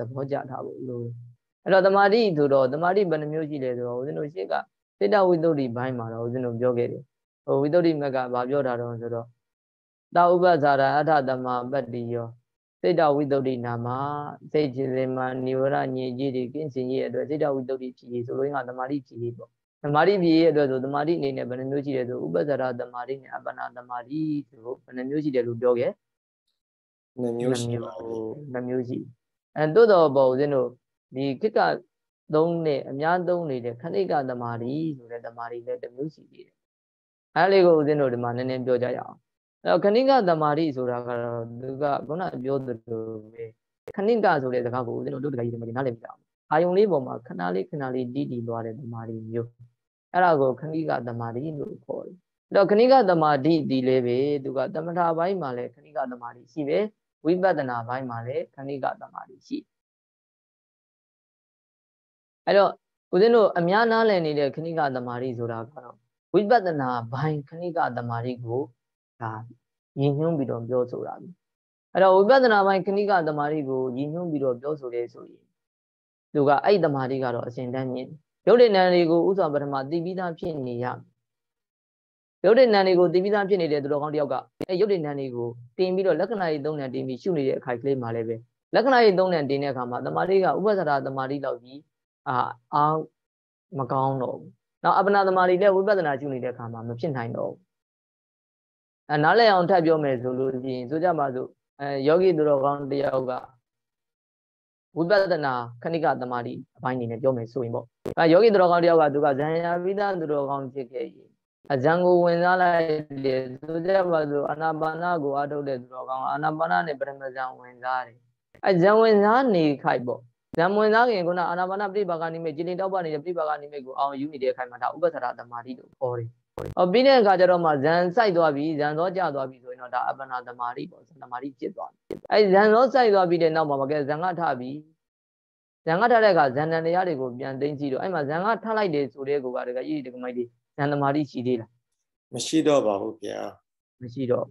သဘောကျထားဖို့လိုတယ်အဲ့တော့တမာတိဆိုတော့တမာတိဘယ်နှမျိုးရှိလဲဆိုတော့ဦးဇင်းတို့ရှေ့ကစိတ္တဝိတ္တုဘိုင်းမှာတော့ဦးဇင်းတို့ပြောခဲ့တယ်ဟိုဝိတ္တုမက်ကဘာပြောတာတော့ဆိုတော့တာဥပဇာရအထတမပတ္တိယောစိတ်တဝိတ္တုနာမစိတ်ခြင်းစင်မှာနိဝရညည်ကြီးတွေကင်းစင်ရဲ့အတွက်စိတ်တဝိတ္တုဖြစ်ရေးဆိုလို့ငါတမာတိဖြစ်ရေးပေါ့တမာတိဖြစ်ရေးအတွက်ဆိုတမာတိအနေနဲ့ဘယ်နှမျိုးရှိလဲဆိုဥပဇာရတမာတိနဲ့အပ္ပနာတမာတိဆိုဘယ်နှမျိုးရှိတယ်လို့ပြောခဲ့နှမျိုးရှိပါဘူးနှမျိုးရှိ အဲတိုးတော်ပေါ့ဦးဇင်းတို့ဒီခိကသုံးနဲ့အများသုံးနေတဲ့ခဏိကတမာတိဆိုတဲ့တမာတိလည်းတစ်မျိုးရှိသေးတယ်အဲလေးကိုဦးဇင်းတို့ဒီမှာနည်းနည်းပြောကြရအောင်အဲတော့ခဏိကတမာတိဆိုတာကတော့သူကခုနပြောသလိုပဲခဏိကဆိုတဲ့စကားကိုဦးဇင်းတို့တို့တကယ်ကြီးဒီမှာနားလည်ပြအောင်အာယုံလေးပေါ်မှာခဏလေးခဏလေးတီးတီးသွားတဲ့တမာတိမျိုးအဲ့ဒါကိုခဏိကတမာတိလို့ခေါ်တယ်အဲ့တော့ခဏိကတမာတိဒီလေးပဲသူကတမထာဘိုင်းမှာလည်းခဏိကတမာတိရှိတယ် ဝိပဿနာဘိုင်းမှာလည်းခဏိကတမာတိရှိအဲ့တော့ဦးဇင်းတို့အများနားလည်နေတဲ့ခဏိကတမာတိဆိုတာကတော့ဝိပဿနာဘိုင်းခဏိကတမာတိကိုဒါရည်ညွှန်းပြီးတော့ပြောဆိုတာပြီအဲ့တော့ဝိပဿနာဘိုင်းခဏိကတမာတိကိုရည်ညွှန်းပြီးတော့ပြောဆိုတယ်ဆိုရင်သူကအဲ့တမာတိကတော့အစဉ်တန်းမြင့်ရုပ်တည်နံတွေကိုဥစွာပထမသိပြီးသားဖြစ်နေရ ရုပ်တည်နံတွေကိုသိပြီးသားဖြစ်နေတဲ့သူတော်ကောင်းတယောက်ကအဲ့ရုပ်တည်နံတွေကိုတင်ပြီးတော့လက္ခဏာရေးသုံးနံတင်ပြီးရှုနေတဲ့အခိုက်ကလေးမှာလည်းပဲလက္ခဏာရေးသုံးနံတင်တဲ့အခါမှာတမာတိကဥပ္ပဇ္ဇာတမာတိလောက်ကြီးအာအာမကောင်းတော့ဘူး။နောက်အပ္ပနာတမာတိလည်းဝိပဿနာရှုနေတဲ့အခါမှာမဖြစ်နိုင်တော့ဘူး။အဲနားလည်အောင်ထပ်ပြောမယ်ဆိုလို့ရှိရင်ဆိုကြပါစို့အဲယောဂီသူတော်ကောင်းတယောက်ကဝိပဿနာခဏိကသမာဓိအပိုင်းအနေနဲ့ပြောမယ်ဆိုရင်ပေါ့အဲယောဂီသူတော်ကောင်းတယောက်ကသူကဇန်ယာပိဒသူတော်ကောင်းဖြစ်ခဲ့ရင် အဇံကိုဝင်စားလိုက်တယ်ဆိုကြပါစို့အာနာပါနာကိုအထုတ်တဲ့သူတော်ကောင်းအာနာပါနာနဲ့ပရမဇံဝင်စားတယ်အဲဇံဝင်စားနေခိုက်ပေါ့ဇံဝင်စားခင်ခုနအာနာပါနာပြိပါကနိမိတ်ကြည်လင်တောက်ပနေတဲ့ပြိပါကနိမိတ်ကိုအောင်ယူနေတဲ့အခိုက်မှာဒါဥပ္ပသရသမာဓိလို့ခေါ်တယ်။ဟောပြီးတဲ့အခါကျတော့မှဇန်စိုက်သွားပြီဇန်သောကြသွားပြီဆိုရင်တော့ဒါအပ္ပနာသမာဓိပေါ့သမာဓိဖြစ်သွားပြီ။အဲဇန်သောစိုက်သွားပြီးတဲ့နောက်မှာမကဲဇန်ကထပြီဇန်ကထတဲ့အခါဇန်တန်တရားတွေကိုပြန်သိသိတော့အဲ့မှာဇန်ကထလိုက်တယ်ဆိုတဲ့ကောကတကကြီးတကမိုက်ဒီ ဇန်သမာဓိရှိသေးလားမရှိတော့ပါဘူးဗျာမရှိတော့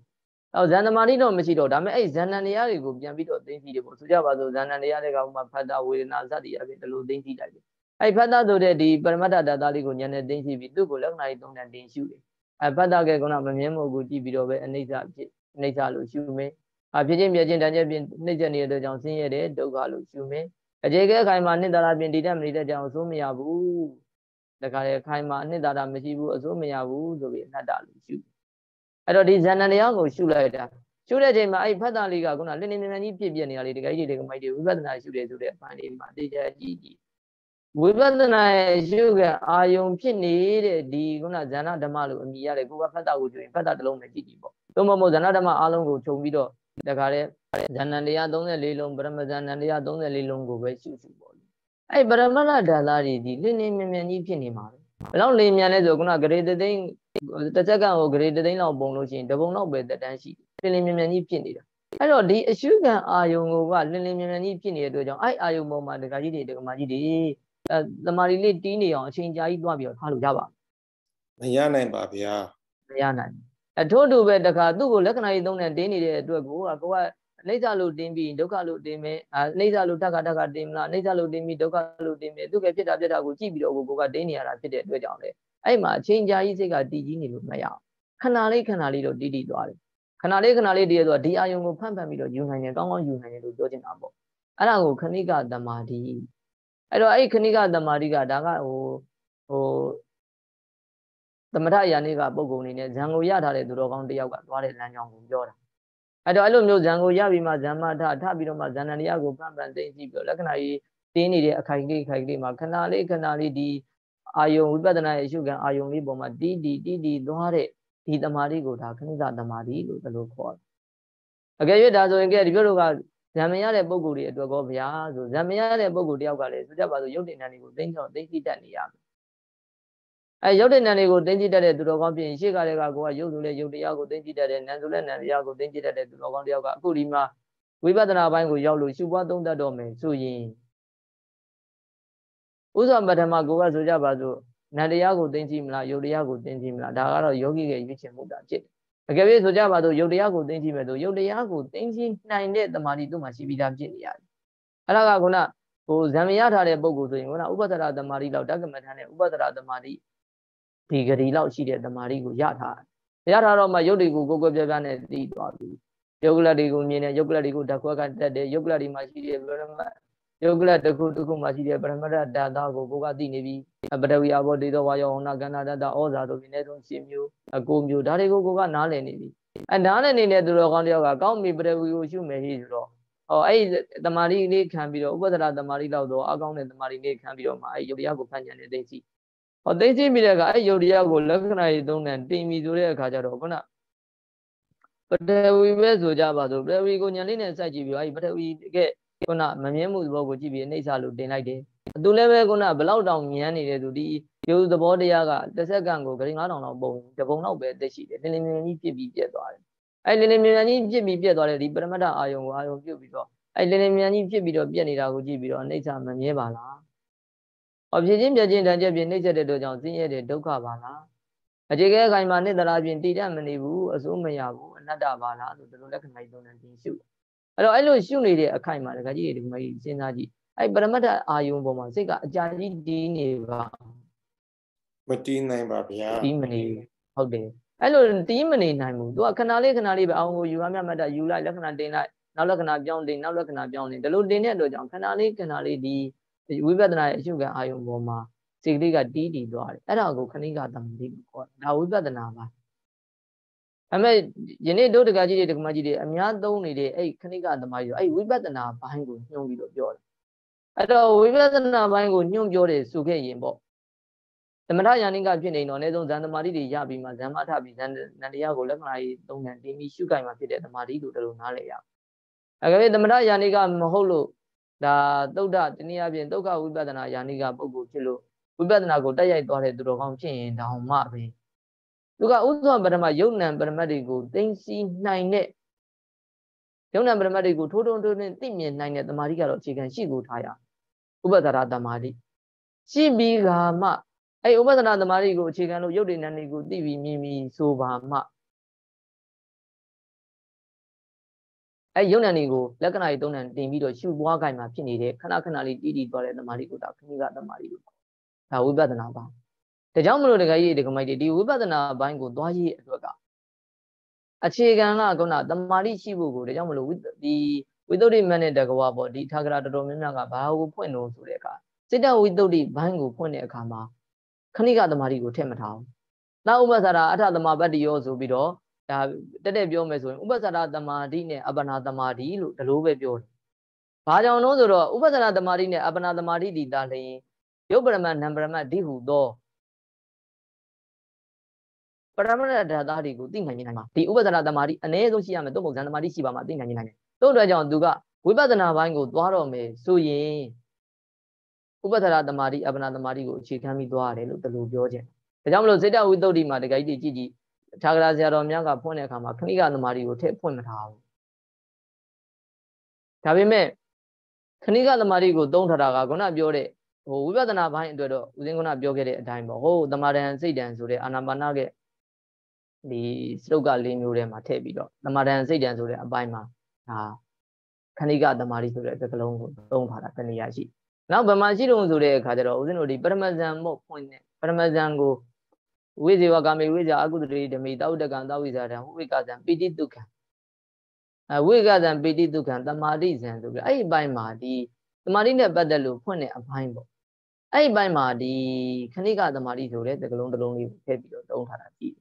အော်ဇန်သမာဓိတော့မရှိတော့ဒါပေမဲ့အဲ့ဇန်တန်တရားတွေကိုပြန်ပြီးတော့သိသိတယ်ပေါ့ဆိုကြပါစို့ဇန်တန်တရားတွေကဥမာဖတ်တာဝေဒနာစသည်အပြင်ဒီလိုသိသိလိုက်တယ်အဲ့ဖတ်တာဆိုတဲ့ဒီပရမတ္တဓာတ်လေးကိုဉာဏ်နဲ့သိသိပြီးသူ့ကိုလက္ခဏာကြီးသုံးတဲ့တင်ရှုတယ်အဲ့ဖတ်တာကကမမြဲမှုကိုကြည့်ပြီးတော့ပဲအနိစ္စဖြစ်အနိစ္စလို့ရှုမယ်အဖြစ်ချင်းပြချင်းတန်ချက်ပြနှိမ့်ချက်နေတဲ့အတွက်ကြောင့်ဆင်းရဲတယ်ဒုက္ခလို့ရှုမယ်အခြေခဲခိုင်မှာနှစ်သာရပြင်ဒီတက်မနေတဲ့ကြောင့်အစိုးမရဘူး တခါလေခိုင်မှာနှစ်သာရမရှိဘူးအစိုးမရဘူးဆိုပြီးအနတ္တလို့ရှုအဲ့တော့ဒီဇဏတရားကိုရှုလိုက်တာရှုတဲ့ချိန်မှာအဲ့ဖတ်တာလေးကခုနလင်းလင်းမြန်မြန်ကြီးပြည့်ပြည့်နေတာလေးတကယ်ကြီးတကယ်မိုက်တွေဝိပဿနာရှုတယ်ဆိုတဲ့အပိုင်းလေးမှာတေချာကြည့်ကြည့်ဝိပဿနာရဲ့ရှုကအာယုံဖြစ်နေတဲ့ဒီခုနဇဏဓမ္မလို့အမိရတယ်ကိုကဖတ်တာကိုကြည့်ရင်ဖတ်တာတစ်လုံးနဲ့ကြည့်ကြည့်ပေါ့သို့မဟုတ်ဇဏဓမ္မအားလုံးကိုခြုံပြီးတော့တခါလေဇဏန်တရား34လုံးပရမဇဏန်တရား34လုံးကိုပဲရှုရှုပေါ့လေ အဲ့ပရမဏဓာလာတွေဒီလင်းလင်းမြန်မြန်ကြီးဖြစ်နေမှာပဲဘယ်လောက်လင်းမြန်လဲဆိုခုနဂရေတသိန်းတစ်စက္ကန့်ကိုဂရေတသိန်းလောက်ပုံလို့ရှိရင်တပုံလောက်ပဲတက်တန်းရှိလင်းလင်းမြန်မြန်ကြီးဖြစ်နေတာအဲ့တော့ဒီအရှုခံအာယုံကိုကလင်းလင်းမြန်မြန်ကြီးဖြစ်နေတဲ့အတွက်ကြောင့်အဲ့အာယုံပေါ်မှာဒကာကြီးတွေဒကာမကြီးတွေအဲသမာဓိလေးတီးနေအောင်အချိန်ကြာကြီးသွားပြီးတော့ထားလို့ရပါမရနိုင်ပါဗျာမရနိုင်အထို့တူပဲတခါသူ့ကိုလက္ခဏာကြီးသုံးတဲ့တင်းနေတဲ့အတွက်ကိုကကိုက အနိစ္စလို့တင်းပြီးဒုက္ခလို့တင်းမယ်အနိစ္စလို့တက္ကတက္ကတင်းမလားအနိစ္စလို့တင်းပြီးဒုက္ခလို့တင်းမယ်သူကဖြစ်တာဖြစ်တာကိုကြည့်ပြီးတော့ကိုကတင်းနေရတာဖြစ်တဲ့အတွက်ကြောင့်လေအဲ့မှာအချိန်ကြာကြီးစိတ်ကတည်ကြီးနေလို့မရအောင်ခဏလေးခဏလေးတော့တည်တည်သွားတယ်ခဏလေးခဏလေးတည်ရဆိုတော့ဒီအာယုံကိုဖန့်ဖန့်ပြီးတော့ယူနိုင်တယ်ကောင်းကောင်းယူနိုင်တယ်လို့ပြောချင်တာပေါ့အဲ့ဒါကိုခဏိကသမာဓိအဲ့တော့အဲ့ခဏိကသမာဓိကဒါကဟိုဟိုသမထယာနိကပုံကုံနေနဲ့ဇံကိုရထားတဲ့သူတော်ကောင်းတယောက်ကသွားတဲ့လမ်းကြောင်းကိုပြောတာ အဲ့တော့အဲ့လိုမျိုးဇံကိုရပြီးမှဇံမထထပြီးတော့မှဇန္နတရားကိုဖန်ဖန်သိသိပြီးတော့လက္ခဏာကြီးတင်းနေတဲ့အခိုင်လေးခိုင်လေးမှာခဏလေးခဏလေးဒီအာယုံဝိပဿနာရဲ့အရှုခံအာယုံလေးပေါ်မှာတီးတီးတီးတီးသွားတဲ့ဒီတမာတိကိုဒါခဏိကတမာတိလို့ဘယ်လိုခေါ်လဲအကယ်၍ဒါဆိုရင်ကဲဒီပြောလို့ကဇံမရတဲ့ပုံကိုယ်တွေအတွက်ကောဗျာဆိုဇံမရတဲ့ပုံကိုယ်တယောက်ကလည်းဆိုကြပါစို့ရုပ်တင်တန်တွေကိုသိချောသိသိတတ်နေရမယ် အဲရုပ်တဲ့နံတွေကိုသိသိတတ်တဲ့သူတော်ကောင်းဖြစ်ရင်ရှေ့ကတည်းကကိုကရုပ်ဆိုလဲရုပ်တရားကိုသိသိတတ်တယ်နံဆိုလဲနံတရားကိုသိသိတတ်တဲ့သူတော်ကောင်းတယောက်ကအခုဒီမှာဝိပဿနာဘိုင်းကိုရောက်လို့ရှုပွားသုံးတတ်တော့မယ်ဆိုရင်ဥစွာပထမကိုကဆိုကြပါစို့နံတရားကိုသိသိမလားရုပ်တရားကိုသိသိမလားဒါကတော့ယောဂီရဲ့ရွေးချယ်မှုတာဖြစ်တယ်အကယ်၍ဆိုကြပါစို့ရုပ်တရားကိုသိသိမယ်ဆိုရုပ်တရားကိုသိသိနိုင်တဲ့တမာတိသူ့မှာရှိပြီးသားဖြစ်နေရတယ်အဲ့ဒါကခုနဟိုဇံမရထားတဲ့ပုံကိုဆိုရင်ခုနဥပဒရာတမာတိလောက်တက္ကမထန်နဲ့ဥပဒရာတမာတိ ဒီဂရီလောက်ရှိတဲ့သမารိကိုရထားတယ်ရထားတော့မှရုပ်တွေကိုကိုယ်ကိုယ်ပြပြနဲ့သိသွားပြီယုတ်ကလတ်တွေကိုမြင်တယ်ယုတ်ကလတ်တွေကိုဓာတ်ခွက်ကတက်တယ်ယုတ်ကလတ်တွေမှာရှိတဲ့ပရမတ်ယုတ်ကလတ်တစ်ခုတစ်ခုမှာရှိတဲ့ပရမတ္တဓာတ်သားကိုကိုကသိနေပြီပတဝီအဘောတေသောဝါယောဟနာကန္နာတတဩဇာတို့ဒီနေ့ဆုံးရှင်မျိုးအကိုမျိုးဒါတွေကိုကိုကနားလည်နေပြီအဲနားလည်နေတဲ့သူတော်ကောင်းတယောက်ကကောင်းပြီပတဝီကိုရှုမယ်ဟိဆိုတော့ဟောအဲ့တမာရီလေးခံပြီးတော့ဥပဒရာတမာရီလောက်တော့အကောင်းတဲ့တမာရီလေးခံပြီးတော့မှအဲ့ယုတ်တရားကိုဖန်ကြံနေသိသိ ဟောသိသိပြီးတဲ့အခါအဲ့ယုတ်တရားကိုလက္ခဏာရေးသုံးတယ်တင်ပြီဆိုတဲ့အခါကျတော့ခုနပတဝီပဲဆိုကြပါစို့ပတဝီကိုညံလေးနဲ့စိုက်ကြည့်ပြီးအဲ့ပတဝီကခုနမမြင်မှုသဘောကိုကြည့်ပြီးအိဋ္ဌာလို့တင်လိုက်တယ်သူလည်းပဲခုနဘလောက်တောင်မြန်းနေတဲ့သူဒီယုတ်သဘောတရားကတစ်စက္ကန့်ကိုဂရိ9000လောက်ပုံတပုံလောက်ပဲတက်ရှိတယ်လင်းလင်းမြင်ကြီးပြစ်ပြီးပြက်သွားတယ်အဲ့လင်းလင်းမြင်ကြီးပြစ်ပြီးပြက်သွားတဲ့ဒီပရမတ္ထအာယုံကိုအာယုံပြုတ်ပြီးတော့အဲ့လင်းလင်းမြင်ကြီးပြစ်ပြီးတော့ပြက်နေတာကိုကြည့်ပြီးတော့အိဋ္ဌာမမြဲပါလား။ အဖြစ်ချင်းပြက်ချင်းတန်ချက်ပြင်းနှိမ့်ချက်တဲ့တို့ကြောင့်ဆင်းရဲတဲ့ဒုက္ခပါလား။အခြေခဲအခိုင်မှာနှစ်တလားပြင်တည်တတ်မနေဘူးအစိုးမရဘူးအနတ္တပါလားဆိုဒီလိုလက္ခဏာကြီးသုံးတယ်တင်ရှု။အဲ့တော့အဲ့လိုရှုနေတဲ့အခိုက်မှာတခါကြီးဒီမကြီးစဉ်းစားကြည့်အဲ့ပရမတ္ထအာယုံပေါ်မှာစိတ်ကအကြာကြီးတည်နေပါမတည်နိုင်ပါဗျာတည်မနေဟုတ်တယ်အဲ့လိုတည်မနေနိုင်ဘူးသူကခဏလေးခဏလေးပဲအောင်ကိုယူရမြတ်မတ်တယူလိုက်လက္ခဏာတင်လိုက်နောက်လက္ခဏာပြောင်းတင်နောက်လက္ခဏာပြောင်းတင်ဒီလိုတင်တဲ့အတွက်ကြောင့်ခဏလေးခဏလေးဒီ ဝိပဿနာရဲ့အရှုခံအာယုံပေါ်မှာစိတ်ကလေးကတီးတည်သွားတယ်အဲ့ဒါကိုခဏိကသမတိကိုခေါ်တယ်ဒါဝိပဿနာပါအမေယနေ့တို့တကကြီးတွေတကမကြီးတွေအများသုံးနေတဲ့အဲ့ခဏိကသမားကြီးအဲ့ဝိပဿနာဘိုင်းကိုညွှန်ပြီးတော့ပြောတယ်အဲ့တော့ဝိပဿနာဘိုင်းကိုညွှန်ပြောတယ်ဆိုခဲ့ရင်ပေါ့သမထယာနိကဖြစ်နေတော့အနည်းဆုံးဇန်သမာဓိတွေရပြီးမှဇန်မထပြီးဇန်နန္တရားကိုလက္ခဏာကြီးသုံးတယ်တင်းပြီးရှုကြိုင်မှာဖြစ်တဲ့သမာဓိလို့တလို့နားလည်ရအကယ်၍သမထယာနိကမဟုတ်လို့ ဒါသုဒ္ဓတနည်းအားဖြင့်ဒုက္ခဝိပဿနာယာနိကပုဂ္ဂိုလ်ဖြစ်လို့ဝိပဿနာကိုတက်ရိုက်သွားတဲ့သူတော်ကောင်းဖြစ်ရင်တောင်မှပဲသူကဥသောပရမယုံနံပရမတ်တွေကိုသိသိနိုင်တဲ့ယုံနံပရမတ်တွေကိုထိုးထုံထိုးနဲ့သိမြင်နိုင်တဲ့တမာတိကတော့အခြေခံရှိကိုထားရဥပဒရာတမာတိရှိပြီးကမှအဲ့ဥပဒနာတမာတိကိုအခြေခံလို့ယုတ်တိနန္ဒီကိုသိပြီးမြင်ပြီးဆိုပါမှ အဲ့ယုံနံဒီကိုလက္ခဏာကြီးသုံးနံတင်ပြီးတော့ရှုပွားခိုင်မှာဖြစ်နေတဲ့ခဏခဏလေးတည်တည်သွားတဲ့တမာတိကိုဒါခဏကတမာတိကိုဒါဝိပဿနာပါဒါကြောင့်မလို့တခါကြီးဒီကမိုက်ဒီဝိပဿနာဘိုင်းကိုသွားရေးအတွက်ကအခြေခံကခုနတမာတိရှိဖို့ကိုဒါကြောင့်မလို့ဒီဝိသုဒ္ဓိမနဲ့တကဝပေါ့ဒီထာဂရတော်တော်များများကဘာကိုဖွင့်လို့ဆိုတဲ့အခါစိတ္တဝိသုဒ္ဓိဘိုင်းကိုဖွင့်တဲ့အခါမှာခဏိကတမာတိကိုထည့်မထားဘူး။နောက်ဥပ္ပစာရအထသမပတ္တိယောဆိုပြီးတော့ ဒါတက်တက်ပြောမယ်ဆိုရင်ဥပ္ပစာရတမာတိနဲ့အပနာတမာတိလို့ဒီလိုပဲပြောတယ်။ဘာကြောင့်လို့ဆိုတော့ဥပ္ပစာရတမာတိနဲ့အပနာတမာတိဒီတာလျင်ယုတ်ပရမတ်နံပရမတ်ဒီဟုသောပရမရဓာတ်တွေကိုသိနိုင်နိုင်မှာဒီဥပဒနာတမာတိအ ਨੇ ဆုံးရှိရမယ်သို့မဟုတ်ဇန်တမာတိရှိပါမှသိနိုင်နိုင်တယ်။တို့အတွက်ကြောင့်သူကဝိပဿနာဘိုင်းကိုသွားတော့မယ်ဆိုရင်ဥပဒနာတမာတိအပနာတမာတိကိုအခြေခံပြီးသွားရတယ်လို့ဒီလိုပြောခြင်း။ဒါကြောင့်မလို့စေတဝိသုဒ္ဓိမှာတခါကြီးကြည့်ကြည့် ထာဂရာဆရာတော်များကဖွင့်တဲ့အခါမှာခဏိကတမာတိကိုထည့်ဖွင့်မထားဘူး။ဒါပေမဲ့ခဏိကတမာတိကိုသုံးထားတာကခုနပြောတဲ့ဟိုဝိပဿနာဘိုင်းအတွက်တော့ဦးဇင်းကပြောခဲ့တဲ့အတိုင်းပေါ့ဟိုတမာရန်စိတ်တန်ဆိုတဲ့အာနာပါနာကဒီစတုတ်ကလေးမျိုးထဲမှာထည့်ပြီးတော့သမာဓိစိတ်တန်ဆိုတဲ့အပိုင်းမှာဒါခဏိကသမာဓိဆိုတဲ့စကလုံးကိုသုံးထားတာတနည်းရှိနောက်ဗမာရှိတုံဆိုတဲ့အခါကျတော့ဦးဇင်းတို့ဒီပရမဇန်မို့ဖွင့်နေပရမဇန်ကို ဝိဇေဝကာမေဝိဇာအကုသတိဓမိတောတကံတောဝိဇာတံဝိကဇံပိတိတုခံအဝိကဇံပိတိတုခံတမာတိဇံဆိုပြီးအဲ့ဒီအပိုင်းမှာဒီတမာတိနဲ့ပတ်သက်လို့ဖွင့်တဲ့အပိုင်းပေါ့အဲ့ဒီအပိုင်းမှာဒီခဏိကတမာတိဆိုတဲ့စကလုံးတစ်လုံးလေးထည့်ပြီးတော့သုံးထားတာကြည့်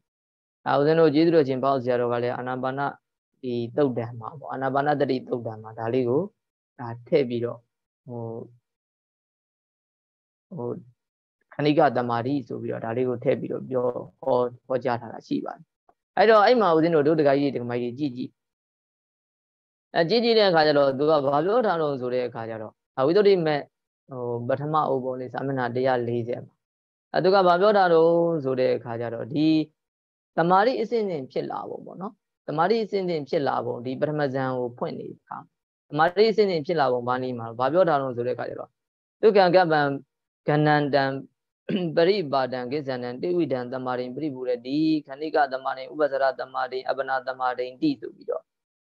ဒါဦးဇင်းတို့ကျေးဇူးတော်ရှင်ပေါ့ဆရာတော်ကလည်းအာနာပါနဒီတုတ်တံမှာပေါ့အာနာပါနတတိတုတ်တံမှာဒါလေးကိုဒါထည့်ပြီးတော့ဟိုဟို ခဏိကတမာတိဆိုပြီးတော့ဒါလေးကိုထည့်ပြီးတော့ပြောဟောဟောကြားထားတာရှိပါတယ်အဲ့တော့အဲ့မှာဦးဇင်းတို့ဒုဒကကြီးဒကမကြီးကြည့်ကြည့်အဲကြည့်ကြည့်တဲ့အခါကျတော့သူကဘာပြောထားလို့ဆိုတဲ့အခါကျတော့ဝိသုဒ္ဓိမဲ့ဟိုပထမအုပ်ပေါ်လေးသာမဏ140မှာအဲသူကဘာပြောထားလို့ဆိုတဲ့အခါကျတော့ဒီတမာရီအစဉ်စဉ်ဖြစ်လာပုံပေါ့နော်တမာရီအစဉ်စဉ်ဖြစ်လာပုံဒီပထမဇန်ကိုဖွင့်နေခါတမာရီအစဉ်စဉ်ဖြစ်လာပုံဘာနည်းမှာဘာပြောထားလို့ဆိုတဲ့အခါကျတော့ဒုက္ကံကပ္ပံကဏန္တံ ပရိပါဒံကိစ္ဆန္တံတိဝိဒံတမာရိပရိပူရတိခဏိကတမာရိဥပစရတမာရိအပနာတမာရိတိဆိုပြီးတော့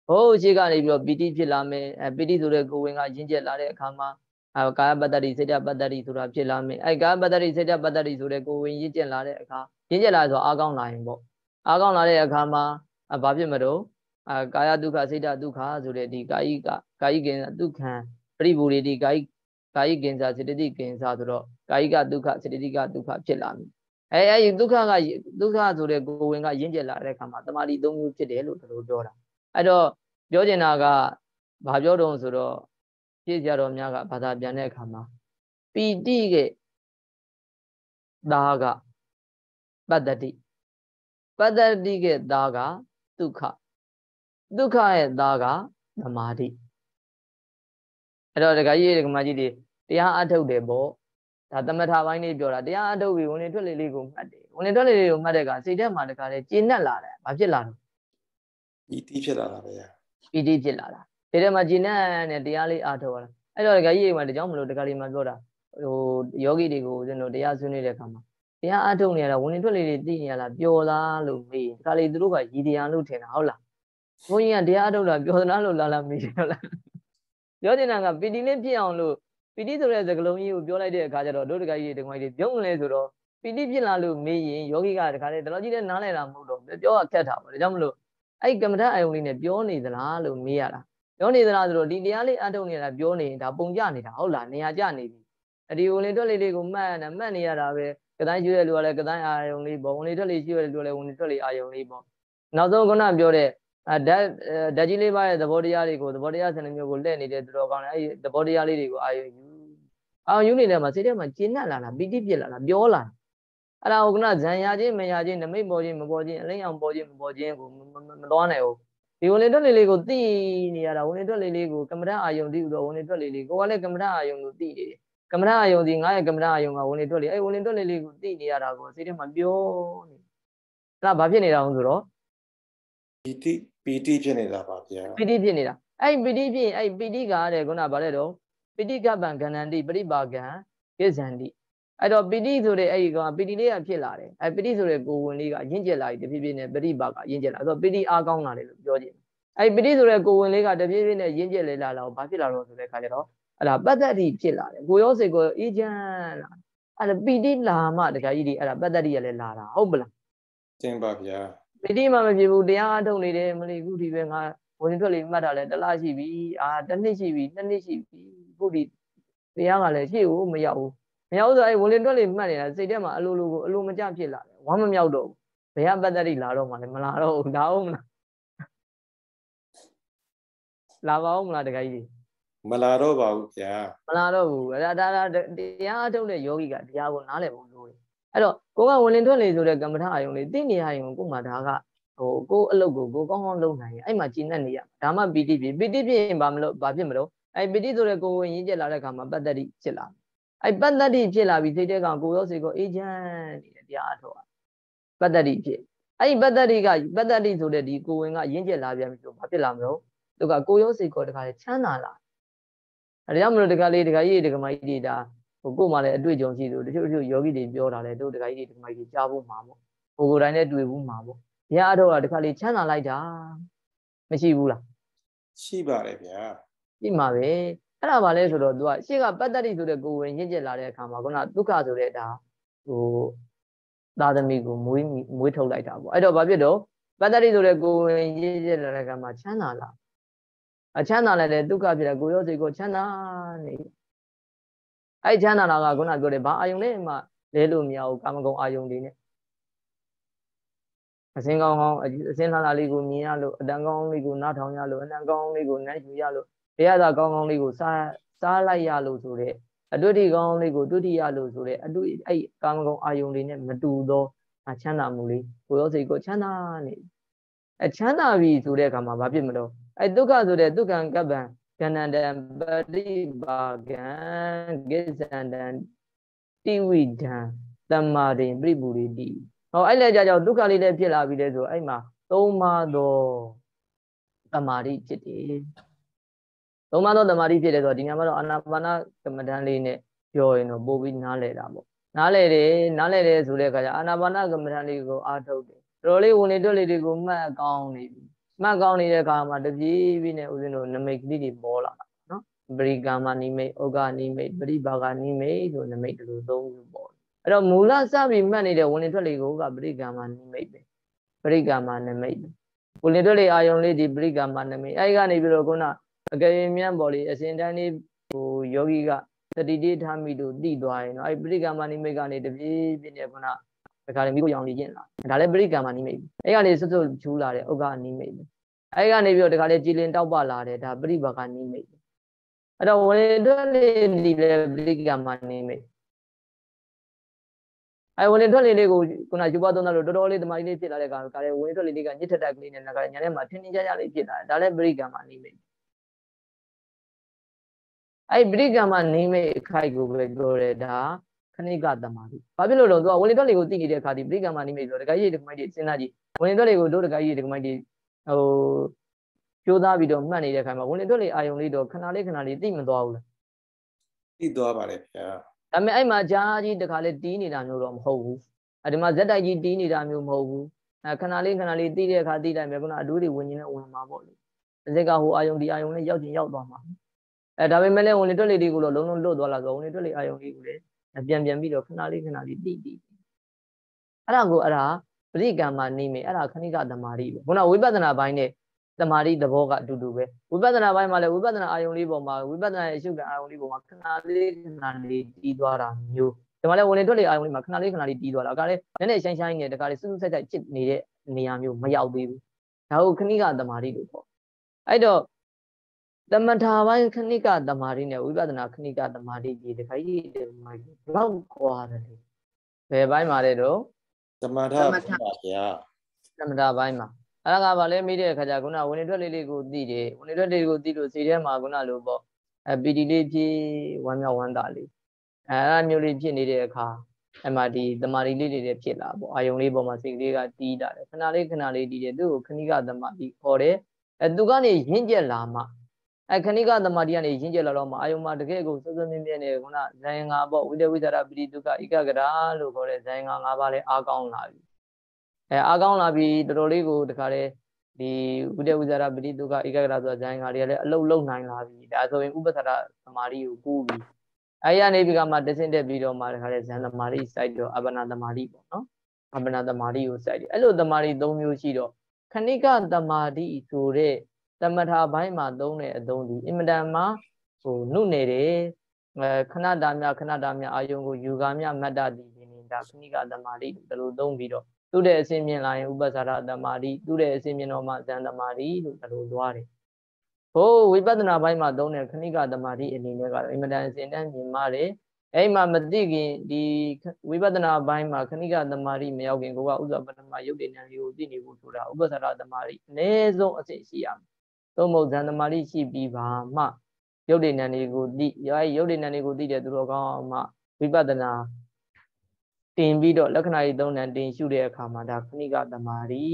ဟိုးရှိကနေပြီးတော့ပီတိဖြစ်လာမယ်အဲပီတိဆိုတဲ့ကိုဝင်ကရင့်ကျက်လာတဲ့အခါမှာအဲကာယပတ္တရိစိတ်တပတ္တရိဆိုတာဖြစ်လာမယ်အဲကာယပတ္တရိစိတ်တပတ္တရိဆိုတဲ့ကိုဝင်ရင့်ကျက်လာတဲ့အခါရင့်ကျက်လာဆိုအားကောင်းလာရင်ပေါ့အားကောင်းလာတဲ့အခါမှာဘာဖြစ်မလို့အာကာယဒုက္ခစိတ်တဒုက္ခဆိုတဲ့ဒီကာယိကကာယိကင်ဒုက္ခံပရိဘူရိတိကာယိ ကာယိကင်္စာစေတသိက်ကင်္စာဆိုတော့ကာယိကဒုက္ခစေတသိကဒုက္ခဖြစ်လာပြီအဲအဲဒီဒုက္ခကဒုက္ခဆိုတဲ့ကိုယ်ဝင်ကရင့်ကျက်လာတဲ့အခါမှာတမာတိ၃မျိုးဖြစ်တယ်လို့တို့ပြောတာအဲ့တော့ပြောချင်တာကဘာပြောတုံးဆိုတော့ပြည့်ကြတော်များကဘာသာပြန်တဲ့အခါမှာပီတိကဒါကပတ္တတိပတ္တတိကဒါကဒုက္ခဒုက္ခရဲ့ဒါကသမာဓိ အဲ့တော့ဒကာကြီးဒကာမကြီးတွေတရားအထုတ်တယ်ပေါ့ဒါသမထပိုင်းလေးပြောတာတရားအထုတ်ပြီးဝင်လေထွက်လေလေးကိုမှတ်တယ်ဝင်လေထွက်လေလေးကိုမှတ်တဲ့ကစိတ်ထဲမှာတခါလေကျဉ်တ်လာတယ်ဘာဖြစ်လာလဲပီတိဖြစ်လာတာဗျာပီတိဖြစ်လာတာဒီထဲမှာကျဉ်တ်နဲ့တရားလေးအထုတ်ရတာအဲ့တော့ဒကာကြီးတွေမှာတကြောင်မလို့ဒကာလေးမှာပြောတာဟိုယောဂီတွေကိုဦးဇင်းတို့တရားဆွေးနွေးတဲ့အခါမှာတရားအထုတ်နေရတာဝင်လေထွက်လေလေးသိနေရလားပျော်လားလို့မေးဒကာလေးသူတို့ကရည်တရားလို့ထင်တာဟုတ်လားဘုန်းကြီးကတရားအထုတ်တာပျော်သလားလို့လာလာမေးဟုတ်လား ပြောချင်တာကပီတိလေးဖြစ်အောင်လို့ပီတိဆိုတဲ့စကားလုံးကြီးကိုပြောလိုက်တဲ့အခါကျတော့ဒုဒကကြီးတွေတကမကြီးပြုံးလဲဆိုတော့ပီတိဖြစ်လာလို့မေးရင်ယောဂီကတခါလေတော်ကြီးလည်းနားလဲတာမဟုတ်တော့ပြောရခက်တာပေါ့ဒါကြောင့်မလို့အဲ့ကမ္မထအယုံလေးနဲ့ပြောနေသလားလို့မေးရတာပြောနေသလားဆိုတော့ဒီတရားလေးအထုတ်နေတာပြောနေရင်ဒါပုံကြနေတာဟုတ်လားနေရာကျနေပြီအဒီဝင်လေတွက်လေးလေးကိုမှတ်နေမှတ်နေရတာပဲကတိုင်းကျွေးရလူကလည်းကတိုင်းအာယုံလေးပေါ့ဝင်လေတွက်လေးကျွေးရလူကလည်းဝင်လေတွက်လေးအာယုံလေးပေါ့နောက်ဆုံးခုနပြောတဲ့ အဲဓာတ်ဓာတ်ကြီးလေးပါးရဲ့သဘောတရားတွေကိုသဘောတရားဆန္ဒမျိုးကိုလက်နေတဲ့သူတော်ကောင်းတယ်အဲဒီသဘောတရားလေးတွေကိုအာယုယူအာယုနေတဲ့မှာစိတ်ထဲမှာကျဉ်းနှံ့လာတာပီတိပြစ်လာတာပြောလာအဲ့ဒါဟိုကနဇံရခြင်းမရခြင်းနမိတ်ပေါ်ခြင်းမပေါ်ခြင်းအလိမ့်အောင်ပေါ်ခြင်းမပေါ်ခြင်းကိုမသွားနိုင်ဘူးဒီဝင်လေတွက်လေးလေးကိုသိနေရတာဝင်လေတွက်လေးလေးကိုကမ္မဋ္ဌအာယုံသိဥတော့ဝင်လေတွက်လေးလေးကိုကလည်းကမ္မဋ္ဌအာယုံကိုသိနေတယ်ကမ္မဋ္ဌအာယုံဒီငါရဲ့ကမ္မဋ္ဌအာယုံကဝင်လေတွက်လေးအဲ့ဝင်လေတွက်လေးလေးကိုသိနေရတာကိုစိတ်ထဲမှာပြောနေအဲ့ဒါဘာဖြစ်နေတာလဲဆိုတော့ပီတိ ပီတိဖြစ်နေတာပါဗျာပီတိဖြစ်နေတာအဲ့ပီတိဖြစ်အဲ့ပီတိကတဲ့ခုနဗါတဲ့တော့ပီတိကပ္ပံကဏ္ဍန္တိပရိပါကံကိဇန္တိအဲ့တော့ပီတိဆိုတဲ့အဲ့ဒီကပီတိလေးကဖြစ်လာတယ်အဲ့ပီတိဆိုတဲ့ကိုဝင်လေးကရင့်ကျက်လာပြီတဖြည်းဖြည်းနဲ့ပရိပါကရင့်ကျက်လာအဲ့တော့ပီတိအားကောင်းလာတယ်လို့ပြောကြည့်အဲ့ပီတိဆိုတဲ့ကိုဝင်လေးကတဖြည်းဖြည်းနဲ့ရင့်ကျက်လေလာတော့ဘာဖြစ်လာတော့ဆိုတဲ့ခါကျတော့အဲ့ဒါပတ္တတိဖြစ်လာတယ်ကိုရောစိတ်ကိုအေးချမ်းလာအဲ့ဒါပီတိလာမှတခါကြီးဒီအဲ့ဒါပတ္တတိရလည်းလာတာဟုတ်ပလားတင်ပါဗျာ ပီတိမှမဖြစ်ဘူးတရားအထုတ်နေတယ်မလီခုဒီပဲငါဝင်ထွက်လေးမှတ်တာလဲတစ်လရှိပြီအာတစ်နှစ်ရှိပြီနှစ်နှစ်ရှိပြီခုဒီတရားကလည်းရှေ့ကိုမရောက်ဘူးမရောက်ဆိုအဲဝင်လင်ထွက်လေးမှတ်နေတာစိတ်ထဲမှာအလိုလိုကိုအလိုမကျဖြစ်လာတယ်ဝမ်းမမြောက်တော့ဘူးဘယ်ကပတ္တရိလာတော့မှလည်းမလာတော့ဘူးဒါအောင်မလားလာပါဦးမလားတခါကြီးမလာတော့ပါဘူးဗျာမလာတော့ဘူးအဲ့ဒါဒါတရားအထုတ်တဲ့ယောဂီကတရားကိုနားလည်ဖို့လိုတယ် အဲ့တော့ကိုကဝင်လင်ထွက်လေဆိုတဲ့ကမ္မထအာယုံလေးသိနေရရင်ကိုမှဒါကဟိုကိုအလုပ်ကိုကိုကောင်းကောင်းလုပ်နိုင်ရင်အဲ့မှာကျင့်တတ်နေရဒါမှပီတိဖြစ်ပီတိဖြစ်ရင်ဘာမလို့ဘာဖြစ်မလို့အဲ့ပီတိဆိုတဲ့ကိုဝင်ရင်းကျက်လာတဲ့ခါမှာပတ္တတိဖြစ်လာအဲ့ပတ္တတိဖြစ်လာပြီးစိတ်တဲ့ကောင်ကိုရောစိတ်ကိုအေးချမ်းနေတဲ့တရားအထောက်ပတ္တတိဖြစ်အဲ့ဒီပတ္တတိကပတ္တတိဆိုတဲ့ဒီကိုဝင်ကရင်းကျက်လာပြန်ပြီဆိုဘာဖြစ်လာမလို့သူကကိုရောစိတ်ကိုတခါလေချမ်းသာလာအဲ့ဒါကြောင့်မလို့တခါလေးတခါကြီးတခါမကြီးဒါ ဟိုကို့မှလည်းအတွေ့အကြုံရှိသူတချို့တချို့ယောဂီတွေပြောတာလဲတို့တခါကြီးတွေတခါကြီးကြားဖို့မှာပေါ့ကိုကိုတိုင်းနဲ့တွေ့ဘူးမှာပေါ့ဘုရားအထောက်ကတခါလေးချမ်းသာလိုက်တာမရှိဘူးလားရှိပါတယ်ဗျာရှိမှာပဲအဲ့ဒါပါလဲဆိုတော့ तू ကရှေ့ကပတ္တတိဆိုတဲ့ကိုဝင်ရင့်ကျက်လာတဲ့အခါမှာခုနဒုက္ခဆိုတဲ့ဒါဟိုသာသမီကိုမွေးမွေးထုတ်လိုက်တာပေါ့အဲ့တော့ဘာဖြစ်တော့ပတ္တတိဆိုတဲ့ကိုဝင်ရင့်ကျက်လာတဲ့အခါမှာချမ်းသာလာအချမ်းသာလိုက်တဲ့ဒုက္ခဖြစ်တဲ့ကိုရောစိတ်ကိုချမ်းသာနေ အဲ့ချမ်းသာတာကခုနပြောတယ်ဘာအာယုံနဲ့မှလဲလို့မရဘူးကာမဂုဏ်အာယုံတွေနဲ့အစင်းကောင်းကောင်းအစင်းလာလာလေးကိုမြင်ရလို့အတန်ကောင်းလေးကိုနားထောင်ရလို့အနံကောင်းလေးကိုနမ်းယူရလို့တရားသာကောင်းကောင်းလေးကိုစားစားလိုက်ရလို့ဆိုတဲ့အတွေ့အထိကောင်းလေးကိုတွေ့ထိရလို့ဆိုတဲ့အတွေ့အဲ့ကာမဂုဏ်အာယုန်လေးနဲ့မတူသောအချမ်းသာမှုလေးကိုရောစိတ်ကိုချမ်းသာနေအချမ်းသာပြီဆိုတဲ့အခါမှာဘာဖြစ်မလို့အဲ့ဒုက္ခဆိုတဲ့ဒုက္ခံကပ္ပံ ကဏ္ဍတံပရိပါကံကိစ္ဆန္တံတိဝိဒံတမ္မာရင်ပြိပူရိတိဟောအဲ့လက်ကြကြောင့်ဒုက္ခလေးလည်းဖြစ်လာပြီလေဆိုအဲ့မှာသုံးပါသောတမာတိဖြစ်တယ်သုံးပါသောတမာတိဖြစ်တယ်ဆိုတော့ဒီညမှာတော့အာနာပါနကမ္မဋ္ဌာန်းလေးနဲ့ပြောရင်တော့ပို့ပြီးနားလည်တာပေါ့နားလည်တယ်နားလည်တယ်ဆိုတဲ့အခါကျအာနာပါနကမ္မဋ္ဌာန်းလေးကိုအားထုတ်တယ်တော်တော်လေးဝင်လေတွက်လေးတွေကိုမှတ်ကောင်းနေပြီ မှတ်ကောင်းနေတဲ့အခါမှာတပြေးပြေးနဲ့ဦးဇင်းတို့နမိတ်ကလေးတွေပေါ်လာတာနော်ပရိကာမနိမိတ်ဩဃနိမိတ်ပရိဘာဂနိမိတ်ဆိုနမိတ်ဒီလိုသုံးမျိုးပေါ်အဲ့တော့မူလစပြီးမှတ်နေတဲ့ဝင်လေထွက်လေကိုကပရိကာမနိမိတ်ပဲပရိကာမနိမိတ်ဝင်လေထွက်လေအာယုံလေးဒီပရိကာမနိမိတ်အဲ့ဒီကနေပြီးတော့ခုနအကယ်၍မြတ်ပေါ်လေအစဉ်တိုင်းလေးဟိုယောဂီကတတိတိထားမိလို့တိသွားရင်နော်အဲ့ပရိကာမနိမိတ်ကနေတပြေးပြေးနဲ့ခုန တခါလေမိကိုရောင်လေးကျင့်လာဒါလည်းပရိကာမနိမိတ်အဲ့ကနေစွတ်စွတ်ချူလာတဲ့ဥက္ကနိမိတ်အဲ့ကနေပြီးတော့တခါလေကြည်လင်တောက်ပလာတယ်ဒါပရိဘာကနိမိတ်အဲ့တော့ဝင်တွက်လေးဒီလေပရိကာမနိမိတ်အဲဝင်ထွက်လေးလေးကိုခုနယူပါသုံးတာလို့တော်တော်လေးတမာကြီးလေးဖြစ်လာတဲ့ကောင်ကလည်းဝင်ထွက်လေးလေးကညစ်ထက်တက်ကလေးနဲ့ကလည်းညာထဲမှာထင်းထင်းရှားရှားလေးဖြစ်လာတယ်ဒါလည်းပရိကံမှာနေမိတ်အဲ့ပရိကံမှာနေမိတ်အခိုက်ကိုပဲပြောတယ်ဒါ ခဏိကတမာတိဘာဖြစ်လို့လဲဆိုတော့ဝင်ထွက်လေးကိုသိနေတဲ့အခါဒီပရိကံမှာနေမိတ်ဆိုတော့တခါကြီးဒီကမိုက်ကြီးစဉ်းစားကြည့်ဝင်ထွက်လေးကိုတို့တခါကြီးဒီကမိုက်ကြီးဟိုကြိုးစားပြီးတော့မှတ်နေတဲ့အခါမှာဝင်ထွက်လေးအာယုံလေးတော့ခဏလေးခဏလေးသိမသွားဘူးလားသိသွားပါတယ်ဗျာဒါပေမဲ့အဲ့မှာဂျာကြီးတခါလေတီးနေတာမျိုးတော့မဟုတ်ဘူးအဲ့ဒီမှာဇက်တိုက်ကြီးတီးနေတာမျိုးမဟုတ်ဘူးအဲခဏလေးခဏလေးတီးတဲ့အခါတီးလိုက်မယ်ခုနအဒူးတွေဝင်ရင်လည်းဝင်မှာပေါ့လေအစစ်ကဟိုအာယုံဒီအာယုံလေးရောက်ချင်းရောက်သွားမှာအဲဒါပေမဲ့လည်းဝင်လေတွက်လေတွေကိုတော့လုံးလုံးလွတ်သွားလာဆိုဝင်လေတွက်လေအာယုံလေးကိုလည်း ပြန်ပြန်ပြီးတော့ခဏလေးခဏလေးတီးတီးအဲ့ဒါကိုအဲ့ဒါပရိကံမှာနေမယ်အဲ့ဒါခဏိကသမารိပဲခုနဝိပဿနာပိုင်းနဲ့တမာရီသဘောကအတူတူပဲဝိပဿနာပိုင်းမှာလည်းဝိပဿနာအာယုံလေးပေါ်မှာဝိပဿနာရဲ့အရှုခံအာယုံလေးပေါ်မှာခဏလေးခဏလေးတီးသွားတာမျိုးဒီမှာလည်းဝင်လေထွက်လေအာယုံလေးမှာခဏလေးခဏလေးတီးသွားတာအခါလေးနည်းနည်းရှိုင်းရှိုင်းနဲ့တခါလေးစွတ်စွတ်ဆက်ဆက်ဖြစ်နေတဲ့နေရာမျိုးမရောက်သေးဘူးဒါကိုခဏိကတမာရီလို့ခေါ်အဲ့တော့ သမထာပိုင်းခဏိကတမာရီနဲ့ဝိပဿနာခဏိကတမာရီကြီးတခါကြီးဒီမှာဘလောက်ကွာတယ်လေဘယ်ပိုင်းမှာလဲတော့သမထပါဗျာသမထပိုင်းမှာအဲ့ဒါကဗာလဲမိတဲ့အခါကျခုနဝင်နေထွက်လေးလေးကိုသိတယ်ဝင်နေထွက်လေးကိုသိလို့စိတ်ထဲမှာခုနလိုပေါ့အပီတီလေးဖြစ်ဝမ်းမြောက်ဝမ်းသာလေးအဲအဲ့ဒါမျိုးလေးဖြစ်နေတဲ့အခါအဲ့မှာဒီတမာရီလေးတွေဖြစ်လာပေါ့အာယုံလေးပေါ်မှာစိတ်ကလေးကတီးတာတယ်ခဏလေးခဏလေးတီးတယ်သူ့ကိုခဏိကတမာတိခေါ်တယ်အဲသူကနေရင့်ကျက်လာမှ အဲခဏိကတမာတိကနေရင့်ကျက်လာတော့မှအာယုံမှာတကယ်ကိုစွစွမြင်းမြင်းနဲ့ခုနဇိုင်ငါပေါ့ဝိတဝိသရာပရိတုကဣကကရာလို့ခေါ်တဲ့ဇိုင်ငါ၅ပါးလဲအားကောင်းလာပြီအဲအားကောင်းလာပြီးတော်တော်လေးကိုတခါတည်းဒီဥဒေဥဇာရပတိတုကဧကဂရဆိုတာဇိုင်းငါတွေကလည်းအလုတ်လုံနိုင်လာပြီဒါဆိုရင်ဥပသရသမာဓိကိုကူးပြီးအဲရနေပြီးကမှတဆင့်တက်ပြီးတော့မှတခါတည်းဇန်သမာဓိစိုက်တော့အပနာသမာဓိပေါ့နော်အပနာသမာဓိကိုစိုက်တယ်အဲ့လိုသမာဓိ၃မျိုးရှိတော့ခဏိကသမာဓိဆိုတဲ့ သမထဘိုင်းမှာသုံးတဲ့အသုံးဒီအင်မတန်မှဟိုနုနယ်တယ်အဲခဏတာမြခဏတာမြအာယုံကိုယူကာမြမတ္တတိဒါခဏိကသမာဓိဒီလိုသုံးပြီးတော့သူ့တဲ့အစင်းမြင်လာရင်ဥပ္ပစာရသမာဓိသူ့တဲ့အစင်းမြင်တော့မှဇန်သမာဓိလို့ဒါလိုသွားတယ်ဟိုဝိပဿနာပိုင်းမှာသုံးတဲ့ခဏိကသမာဓိအနေနဲ့ကတော့အင်မတန်အစဉ်တန်းမြင်ပါတယ်အဲ့မှာမသိခင်ဒီဝိပဿနာပိုင်းမှာခဏိကသမာဓိမရောက်ခင်ကိုကဥစ္စာပထမရုပ်တည်ဉာဏ်လေးကိုသိနေဖို့ဆိုတာဥပ္ပစာရသမာဓိအနည်းဆုံးအစစ်ရှိရမယ် သို့မဟုတ်ဇန်သမာဓိရှိပြီးပါမှရုပ်တည်ဉာဏ်လေးကိုသိရုပ်တည်ဉာဏ်လေးကိုသိတဲ့သူတော်ကောင်းမှဝိပဿနာတင်ပြီးတော့လက္ခဏာကြီးသုံးတန်တင်ရှုတဲ့အခါမှာဒါခဏိကတမာရီ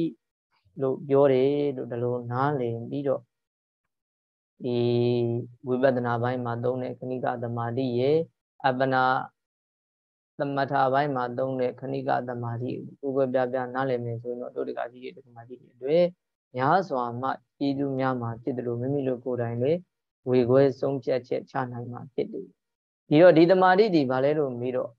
လို့ပြောတယ်လို့ဒီလိုနားလည်ပြီးတော့ဒီဝိပဿနာပိုင်းမှာသုံးတဲ့ခဏိကတမာတိရဲ့အပနာသမထဘိုင်းမှာသုံးတဲ့ခဏိကသမာဓိကိုကိုယ်ပြပြနားလည်မယ်ဆိုရင်တော့တို့တကကြီးတွေတကမာကြီးတွေအတွက်များစွာမှ ပြည်သူများမှာဖြစ်တယ်လို့မိမိတို့ကိုယ်တိုင်လေဝေခွဲဆုံးဖြတ်ချက်ချနိုင်မှာဖြစ်တယ်ဒီတော့ဒီသမာဓိဒီဘာလဲလို့မေးတော့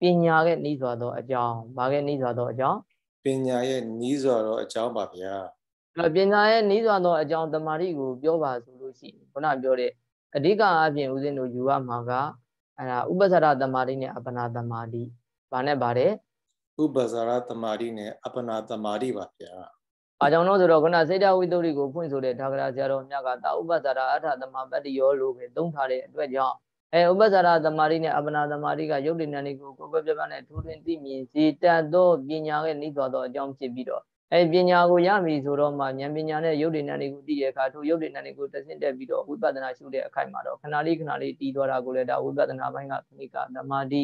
ပညာရဲ့နှီးစွာသောအကြောင်းဘာရဲ့နှီးစွာသောအကြောင်းပညာရဲ့နှီးစွာသောအကြောင်းပါဗျာအဲပညာရဲ့နှီးစွာသောအကြောင်းတမာတိကိုပြောပါဆိုလို့ရှိရင်ခုနပြောတဲ့အဓိကအပြင်ဦးဇင်းတို့ယူရမှာကအဲဒါဥပ္ပဇာရတမာတိနဲ့အပနာတမာတိဘာနဲ့ပါတယ်ဥပ္ပဇာရတမာတိနဲ့အပနာတမာတိပါဗျာ။ အားကြောင့်လို့ဆိုတော့ခုနစေတဝိတ္တုကိုဖွင့်ဆိုတဲ့ဒါဂရာဆရာတော်မြတ်ကတာဥပ္ပဇာရအထသမပတ္တိယောလို့ပဲသုံးထားတဲ့အတွက်ကြောင့်အဲဥပ္ပဇာရသမารိနဲ့အပနာသမารိကယုတ်တိဏ္ဍိကိုကိုယ်ကိုယ်ပြပြနဲ့ထိုးထွင်းသိမြင်စေတတ်သောပညာရဲ့နှိသွားသောအကြောင်းဖြစ်ပြီးတော့အဲပညာကိုရပြီဆိုတော့မှဉာဏ်ပညာနဲ့ယုတ်တိဏ္ဍိကိုသိတဲ့အခါထိုယုတ်တိဏ္ဍိကိုတဆင့်တက်ပြီးတော့ဝိပဿနာရှုတဲ့အခိုက်မှာတော့ခဏလေးခဏလေးတည်သွားတာကိုလည်းဒါဝိပဿနာပိုင်းကခဏိကသမာဓိ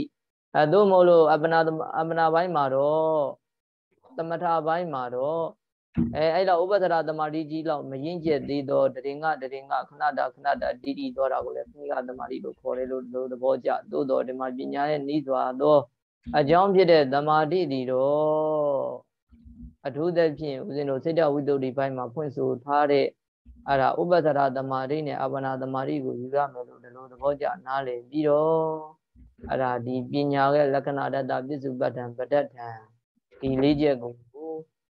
အဲသို့မဟုတ်လို့အပနာအပနာပိုင်းမှာတော့သမထပိုင်းမှာတော့ အဲအဲ့တော့ဥပဒရာသမာဓိကြီးလောက်မရင်ကျက်သေးတော့တရင်ကတရင်ကခဏတာခဏတာတီးတီးသွားတာကိုလည်းခိကသမာဓိလို့ခေါ်တယ်လို့လို့သဘောကျသို့တော့ဒီမှာပညာရဲ့နှီးစွာသောအကြောင်းဖြစ်တဲ့သမာဓိဒီတော့အထူးသဖြင့်ဦးဇင်းတို့စိတ်တဝိတ္တုဒီဘိုင်းမှာဖွင့်ဆိုထားတဲ့အဲ့ဒါဥပ္ပဒရာသမာဓိနဲ့အပနာသမာဓိကိုယူရမယ်လို့ဒီလိုသဘောကျနားလည်ပြီးတော့အဲ့ဒါဒီပညာရဲ့လက္ခဏာတတပစ္စုပ္ပတ္တံပဋ္ဌထံဒီလေးချက်ကို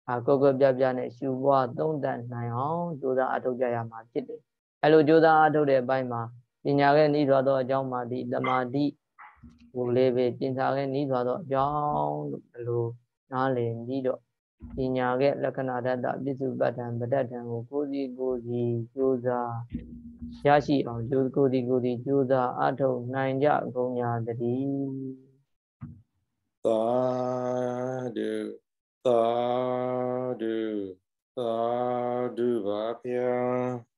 အာကောကောပြပြနဲ့ရှုပွားသုံးသပ်နိုင်အောင်ကြိုးစားအထောက်ကြရမှာဖြစ်တယ်အဲ့လိုကြိုးစားအထောက်တဲ့အပိုင်းမှာပညာရဲ့ဤသောသောအကြောင်းမှာဒီသမာဓိကိုလေးပဲပညာရဲ့ဤသောသောအကြောင်းလို့ဒီလိုနားလည်ပြီးတော့ပညာရဲ့လက္ခဏာတတပစ္စုပ္ပတ္တံပဋ္ဌထံကိုကိုယ်စီကိုယ်စီကြိုးစားရရှိအောင်ကြိုးကိုယ်စီကိုယ်စီကြိုးစားအထောက်နိုင်ကြကုန်ညာတည်းသာဓု သာဓုသာဓုပါဗျာ